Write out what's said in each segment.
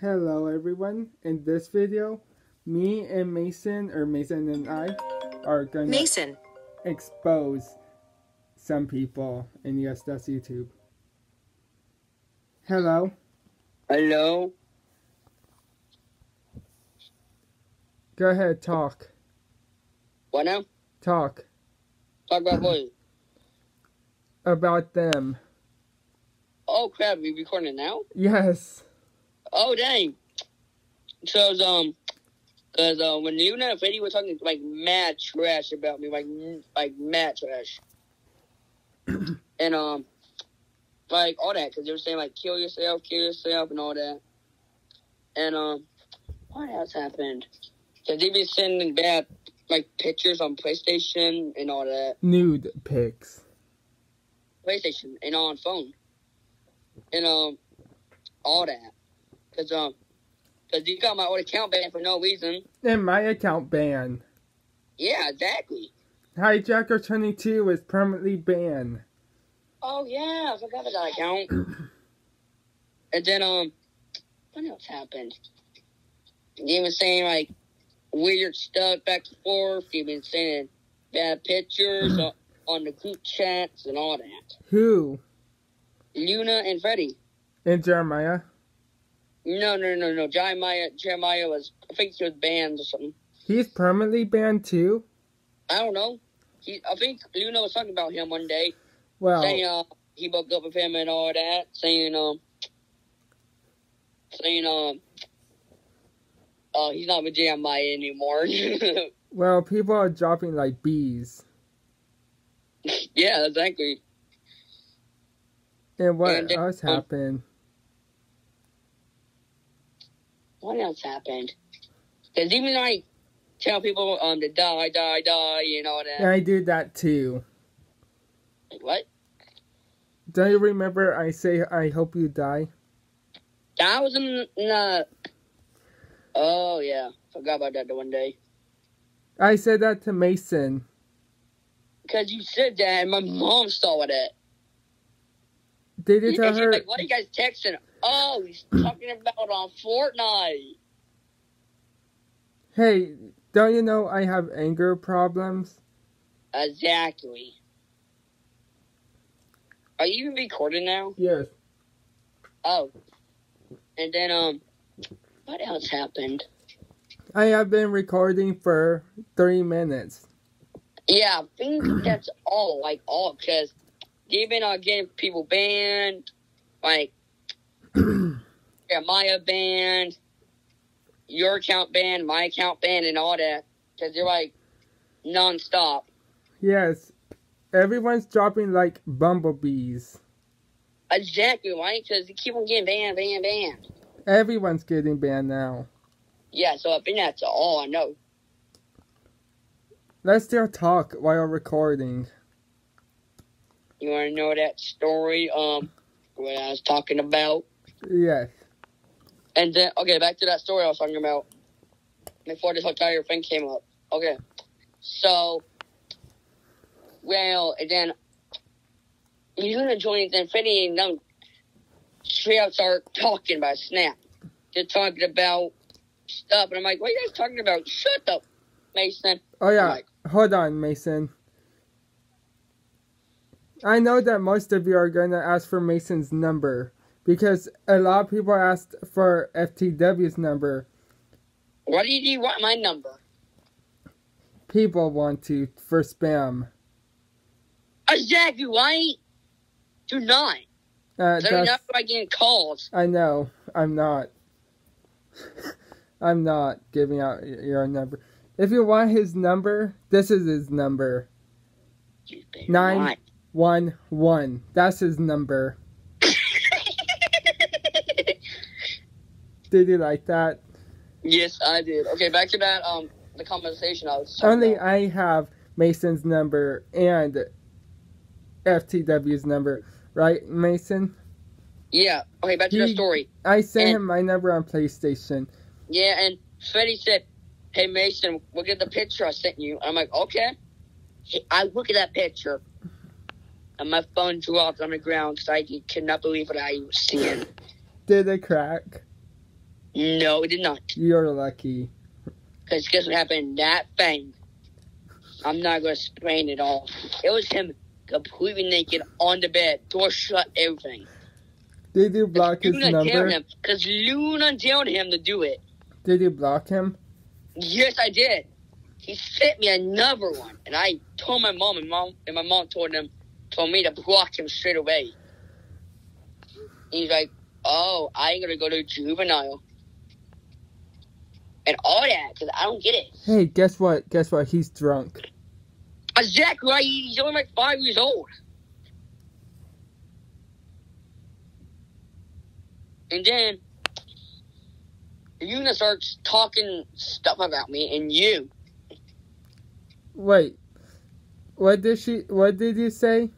Hello everyone. In this video, me and Mason, or Mason and I, are gonna Mason. expose some people in Yes That's YouTube. Hello. Hello? Go ahead, talk. What now? Talk Talk about what? about them. Oh crap, we recording now? Yes. Oh dang. So it's, um cause uh, when you and Freddy were talking like mad trash about me, like like mad trash. and um like all that, cause they were saying like kill yourself, kill yourself and all that. And um what else happened? Cause they been sending bad like pictures on PlayStation and all that. Nude pics. PlayStation and on phone, and um, all that, cause um, cause you got my old account banned for no reason. And my account banned. Yeah, exactly. Hijacker 22 is permanently banned. Oh yeah, I forgot about that account. and then um, what else happened? He been saying like weird stuff back and forth. He been saying bad pictures on, on the group chats and all that. Who? Loona and Freddy. And Jeremiah? No, no, no, no. Jeremiah, Jeremiah was, I think he was banned or something. He's permanently banned too? I don't know. He, I think Loona was talking about him one day, Well, saying uh, he broke up with him and all that, saying um, saying um, uh, he's not with Jeremiah anymore. well, people are dropping like bees. yeah, exactly. And what And then, else um, happened? What else happened? Cause even I tell people um to die, die, die, and all that. And I do that too. Like, what? Don't you remember I say I hope you die? That was in the. Oh yeah, forgot about that the one day. I said that to Mason. Cause you said that, and my mom saw it. Did tell she's her? like, "What are you guys texting?" Oh, he's talking about on Fortnite. Hey, don't you know I have anger problems? Exactly. Are you even recording now? Yes. Oh, and then um, what else happened? I have been recording for three minutes. Yeah, I think that's all. Like all, because been uh, getting people banned, like Jeremiah banned, your account banned, my account banned, and all that. Because they're like nonstop. Yes. Everyone's dropping like bumblebees. Exactly, right? Because they keep on getting banned, banned, banned. Everyone's getting banned now. Yeah, so I think that's all I know. Let's still talk while recording. You want to know that story? Um, what I was talking about, Yes. and then okay, back to that story I was talking about before this entire thing came up. Okay, so well, and then you're gonna join Freddy and them straight out start talking about Snap. They're talking about stuff, and I'm like, what are you guys talking about? Shut up, Mason. Oh yeah. Like, Hold on, Mason. I know that most of you are going to ask for Mason's number because a lot of people asked for FTW's number. why did you want my number? People want to for spam. Exactly, right? Do not. Uh, They're not that's, by getting calls. I know. I'm not. I'm not giving out your number. If you want his number, this is his number. Nine. not. One one. That's his number. Did you like that? yes, I did. Okay, back to that. Um, the conversation I was. talking Only about. I have Mason's number and FTW's number, right, Mason? Yeah. Okay, back to the story. I sent And- him my number on PlayStation. Yeah, and Freddy said, "Hey Mason, look at the picture I sent you." I'm like, "Okay." I look at that picture, and my phone dropped on the ground because I could not believe what I was seeing. Did it crack? No, it did not. You're lucky. Because guess what happened? That thing. I'm not gonna explain it all. It was him completely naked on the bed, door shut, everything. Did you block his Loona number? him because Loona dared him to do it. Did you block him? Yes, I did. He sent me another one, and I told my mom, and mom and my mom told him, told me to block him straight away. He's like, "Oh, I'm gonna go to juvenile." And all that, because I don't get it. Hey, guess what? Guess what? He's drunk. Uh, exactly right. He's only like five years old. And then Loona starts talking stuff about me and you. Wait. What did she? What did you say?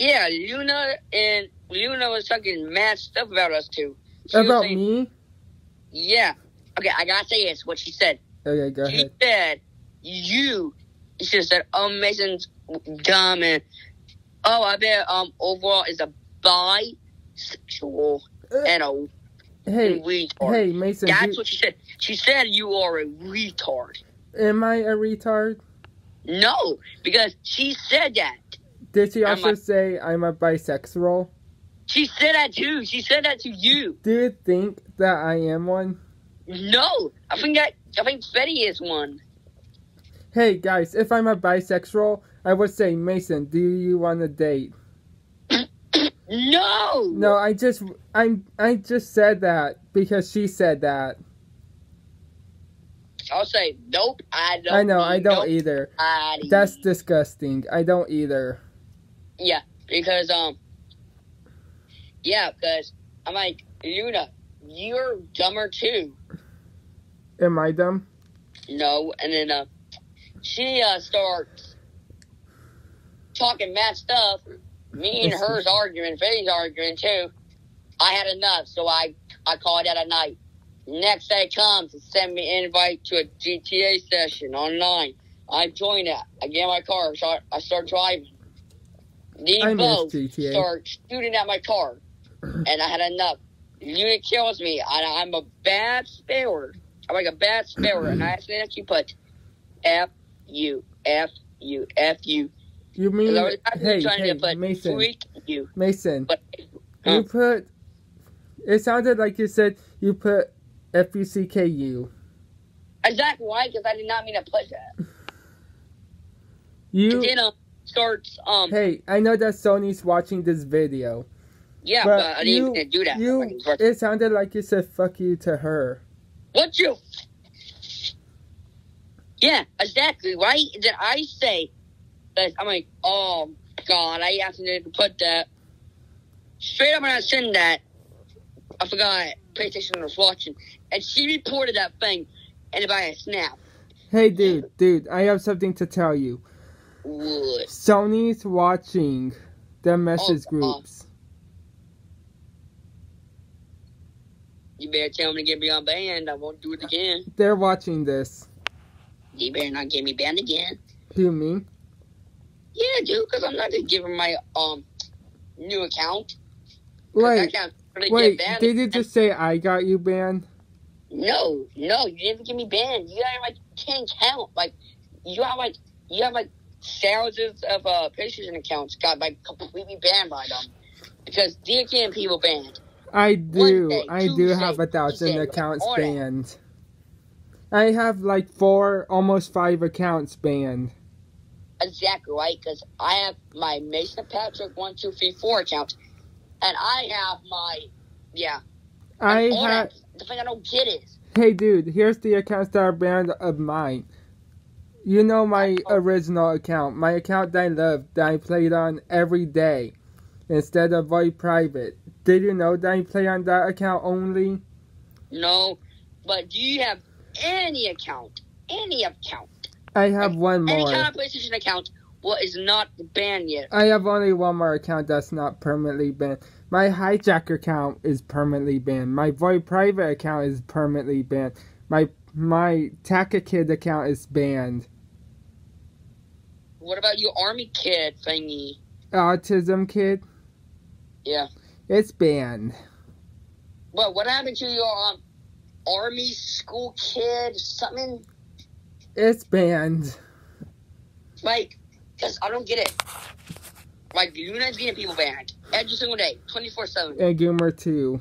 Yeah, Loona and Loona was talking mad stuff about us too. She About saying- me? Yeah. Okay, I gotta say this. What she said. Okay, go she ahead. said you. She said, "Oh, Mason's dumb," and oh, I bet um overall is a bisexual and a Hey, retard. hey, Mason. That's you- what she said. She said you are a retard. am I a retard? No, because she said that. Did she I'm also a- say I'm a bisexual? She said that too. She said that to you. Do you think that I am one? No, I think that I think Betty is one. Hey guys, if I'm a bisexual, I would say Mason. Do you want to date? No. No, I just I'm I just said that because she said that. I'll say nope. I don't. I know I don't Nope, either. I That's disgusting. I don't either. Yeah. Because um. Yeah, because I'm like Loona, you're dumber too. Am I dumb? No, and then uh, she uh starts talking mad stuff. Me and her's arguing, Betty's arguing too. I had enough, so I I called that a night. Next day comes and send me an invite to a GTA session online. I join it. I get my car. Start, I start driving. These I both GTA. start shooting at my car, and I had enough. Unit kills me. I, I'm a bad speller. I'm like a bad speller, and I accidentally put F U F U F U. You mean I was hey trying hey to put Mason freak you, Mason? but You Huh. put. It sounded like you said you put F U C K U. exactly why? Because I did not mean to put that. You then um, starts um hey, I know that Sony's watching this video. yeah, but but, I didn't you- even do that. You, it sounded like you said "fuck you" to her. What you? Yeah, exactly right. Then I say that I'm like, oh god, I have to put that. Straight up when I send that, I forgot PlayStation was watching, and she reported that thing, and by a snap. Hey, dude, dude, I have something to tell you. Would Sony's watching the message Oh, uh, groups. you better tell me to get me on banned. I won't do it again. They're watching this. You better not get me banned again. Do you mean? Yeah, dude, because I'm not gonna give her my um new account. Wait, that account's gonna wait, did you just say I got you banned? No, no, you didn't get me banned. You got like ten count. Like you have like you have like thousands of uh PlayStation accounts got like completely banned by them because DK people banned. I do. day, I do have a thousand Tuesday, accounts banned. I have like four, almost five accounts banned. Exactly right, because I have my Mason Patrick one two three four account, and I have my yeah. I have. The thing I don't get is Hey, dude, here's the accounts that are banned of mine. You know my Oh. original account, my account that I love, that I played on every day, instead of void private. Did you know that I play on that account only? no, but do you have any account, any account, I have one more. any kind of PlayStation account? What is not banned yet? I have only one more account that's not permanently banned. My hijack account is permanently banned. My void private account is permanently banned. My my Taka Kid account is banned. What about your army kid thingy? Autism Kid, Yeah. it's banned. But what happened to your um army school kid something It's banned. like because I don't get it. Like Loona's getting people banned every single day, twenty four seven. And Goomer too.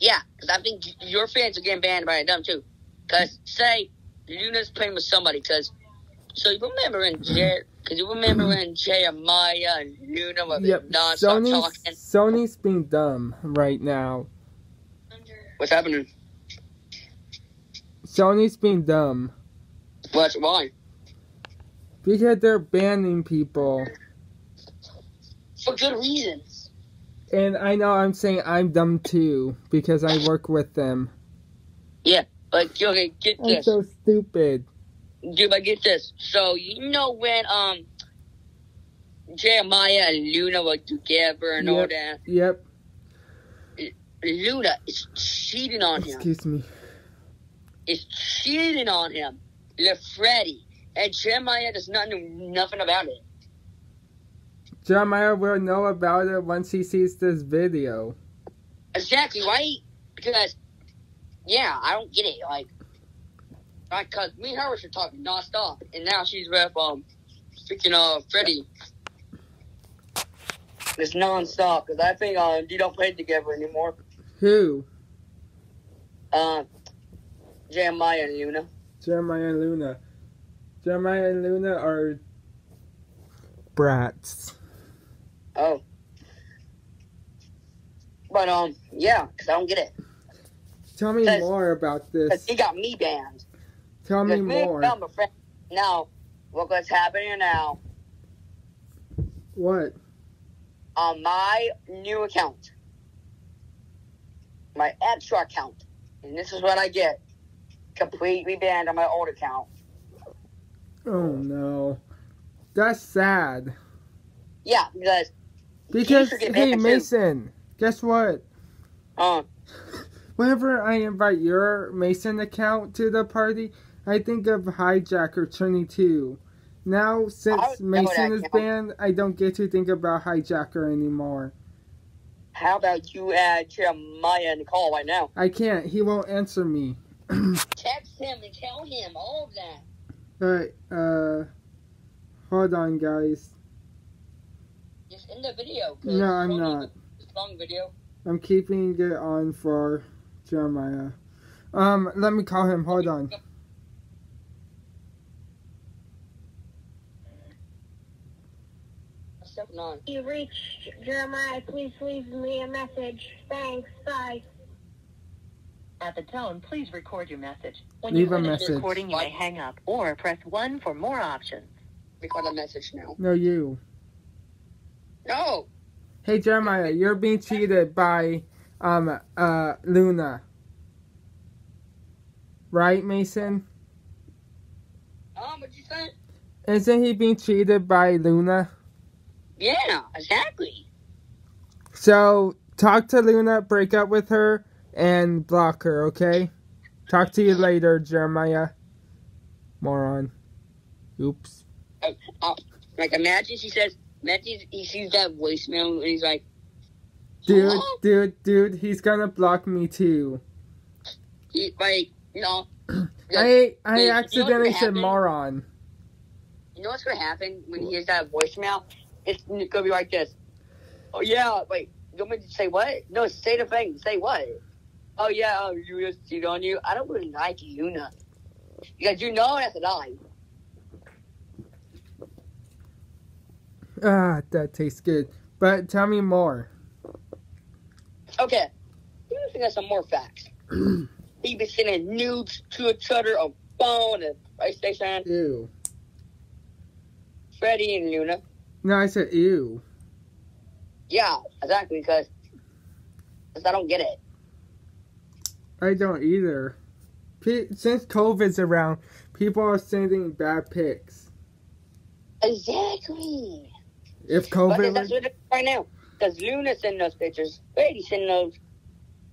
Yeah, because I think your fans are getting banned by them too. Because say Loona's playing with somebody. Because so you remember in Jer- Cause you remember when Jeremiah and Loona were Yep. non-stop Sony's talking? Sony's being dumb right now. What's happening? Sony's being dumb What's why? because they're banning people. For good reasons. And I know I'm saying I'm dumb too because I work with them. Like, okay, get this. so stupid. Dude, but get this. So you know when um Jeremiah and Loona were together and all that. Yep. Loona is cheating on him. Excuse me. Is cheating on him. Freddy. And Jeremiah does not know nothing about it. Jeremiah will know about it once he sees this video. Exactly, right? Because yeah, I don't get it. Like like cause me and her were talking nonstop and now she's with um freaking uh Freddy. It's nonstop because I think um they don't play together anymore. Who? Um, Jeremiah and Loona. Jeremiah and Loona. Jeremiah and Loona are brats. Oh. But, um, yeah, because I don't get it. Tell me more about this. he got me banned. Tell me me more. Friend. Now, look what's happening now What? on my new account. My extra account. And this is what I get. Completely banned on my old account. Oh no. That's sad. Yeah, because, Because hey. Mason, guess what? um, Whenever I invite your Mason account to the party, I think of Hijacker 22. Now, since I would know Mason is banned, I don't get to think about Hijacker anymore. how about you add Jeremiah in the call right now? I can't. He won't answer me. Text him and tell him all of that. Alright, uh, hold on, guys. Just in the video. No, I'm not. It's a long video. I'm keeping it on for Jeremiah. Um, let me call him. Hold on. You reached Jeremiah. Please leave me a message. Thanks. Bye. At the tone, please record your message. When Leave you a finish message. recording, you may hang up or press 1 for more options. Record a message now. No, you. No. Hey, Jeremiah, you're being cheated by, um, uh, Loona. Right, Mason? Um, what you say? Isn't he being cheated by Loona? Yeah, exactly. So, talk to Loona, break up with her, and block her, okay? Talk to you later, Jeremiah. Moron. Oops. Like, imagine she says, imagine he sees that voicemail and he's like, Dude, dude, dude, he's gonna block me too. he, like, no. I I Wait, you know accidentally said moron. you know what's gonna happen when he hears that voicemail? It's gonna be like this. Oh yeah, wait. You want me to say what? No, say the thing. Say what? Oh yeah, oh, you just cheat on you. I don't really like Loona because you know that's a lie. Ah, that tastes good. But tell me more. Okay, you think that's some more facts. he been sending nudes to each other on phone and PlayStation. Ew. Freddy and Loona. No, I said ew. Yeah, exactly. Because I don't get it. I don't either. Pe- since COVID's around, people are sending bad pics. Exactly. If But COVID, that's what it is right now. Because Loona sending those pictures. Freddy sending those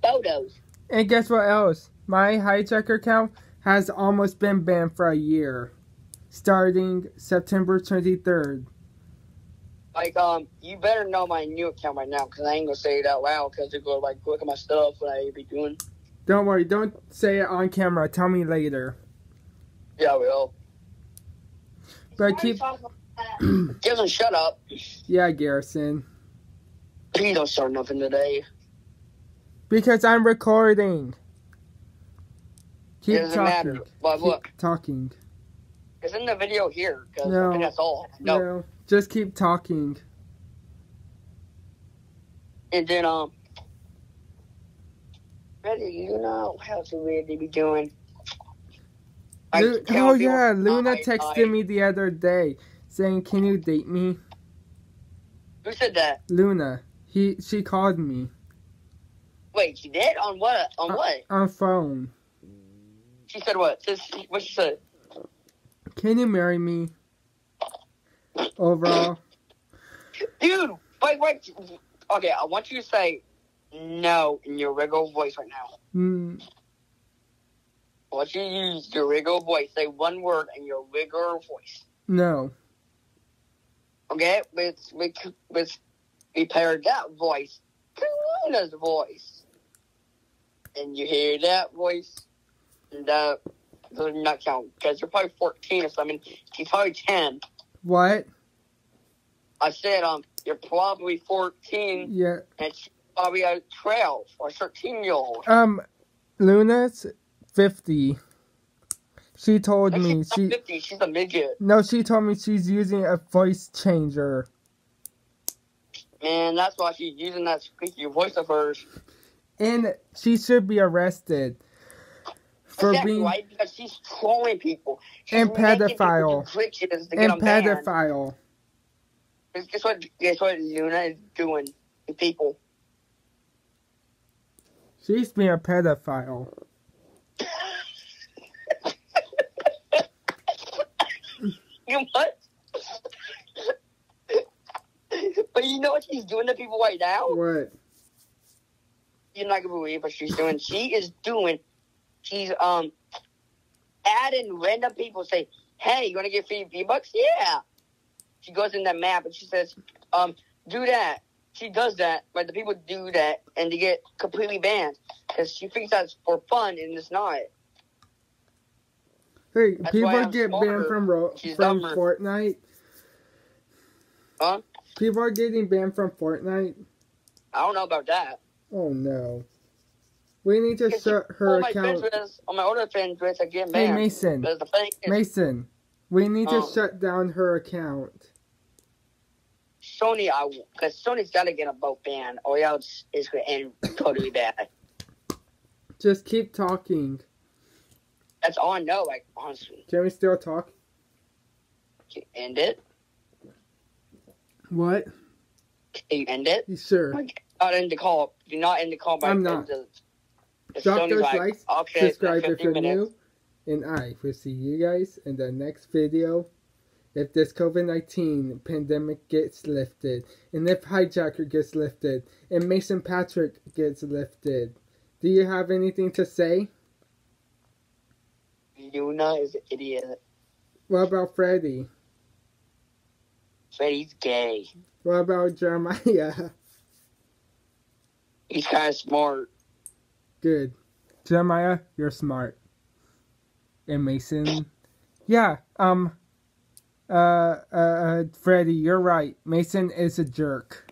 photos. and guess what else? My hijacker account has almost been banned for a year, starting September 23rd. Like, um, you better know my new account right now. Because I ain't gonna say it out loud. Because they're gonna like look at my stuff what I be doing. Don't worry. Don't say it on camera. Tell me later. Yeah, I will. But keep. Garrison, shut up. Yeah, Garrison. Please don't start nothing today. Because I'm recording. Keep it doesn't talking. matter. But Keep look, talking. it's in the video here. Because No. I think that's all. No. No. Just keep talking. And then, um, Freddy, you know how to really be doing. Lu- oh yeah, Loona I- texted I- me the other day saying, "Can you date me?" Who said that? Loona. He she called me Wait, she did? On what? On Uh, what? on phone. She said what? This, what she said? Can you marry me? Overall, Dude, wait, wait. Okay, I want you to say no in your regular voice right now. mm, I want you to use your regular voice. Say one word in your regular voice. no. Okay? Let's, let's, let's compare that voice to Loona's voice. And you hear that voice, and that does not count. Because you're probably 14 or something. She's probably 10. What? I said, um, you're probably 14, Yeah. and she's probably a 12 or 13 year old. Um, Loona's fifty. She told And me she's she 50, she's a midget. no. She told me she's using a voice changer. Man, that's why she's using that squeaky voice of hers. And she should be arrested for exactly, being right? Because she's trolling people. She's And pedophile. and pedophile. Guess what? Guess what Loona is doing to people? She's being a pedophile. You what? but you know what she's doing to people right now? What? You're not gonna believe what she's doing. She is doing. She's um adding random people. Say, hey, you want to get free V bucks? Yeah. She goes in that map and she says, um, do that. She does that, but the people do that and they get completely banned because she thinks that's for fun and it's not. Hey, That's people get smarter. banned from ro- from. Fortnite. Huh? People are getting banned from Fortnite. I don't know about that. Oh no. We need to shut her all my friends account. all my older friends with are getting Hey. Mason, the thing is, Mason, we need to Um, shut down her account. Sony, I because Sony's got to get a boat ban, or else it's going to end totally bad. Just keep talking. That's all I know. Like honestly, Can we still talk? Can you end it. What? Can you end it. Sure. Like, not end the call. Do not end the call by I'm not. The, the Drop Sony's those likes, subscribe if you're minutes. new, and I will see you guys in the next video. If this COVID 19 pandemic gets lifted, and if Hijacker gets lifted, and Mason Patrick gets lifted, do you have anything to say? Loona is an idiot. What about Freddy? Freddy's gay. What about Jeremiah? He's kind of smart. Good. Jeremiah, you're smart. And Mason, yeah, um, uh, uh, uh, Freddy, you're right. Mason is a jerk.